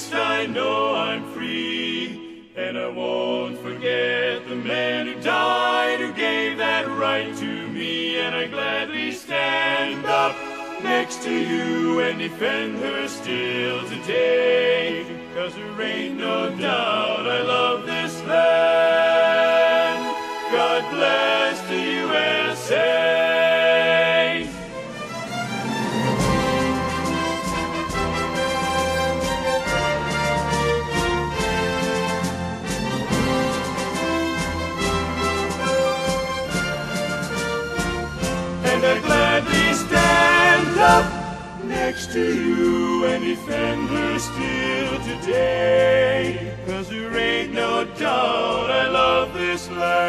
least I know I'm free. And I won't forget the man who died, who gave that right to me. And I gladly stand up next to you and defend her still today. Cause there ain't no doubt I love this and I gladly stand up next to you and defend her still today. Cause there ain't no doubt I love this land.